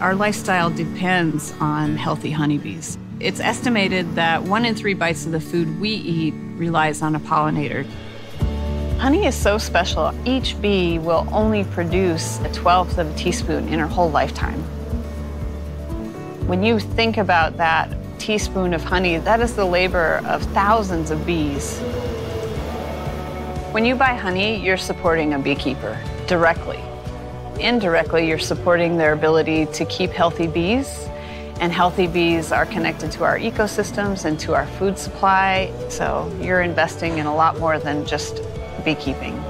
Our lifestyle depends on healthy honeybees. It's estimated that one in three bites of the food we eat relies on a pollinator. Honey is so special. Each bee will only produce a twelfth of a teaspoon in her whole lifetime. When you think about that teaspoon of honey, that is the labor of thousands of bees. When you buy honey, you're supporting a beekeeper directly. Indirectly, you're supporting their ability to keep healthy bees, and healthy bees are connected to our ecosystems and to our food supply. So you're investing in a lot more than just beekeeping.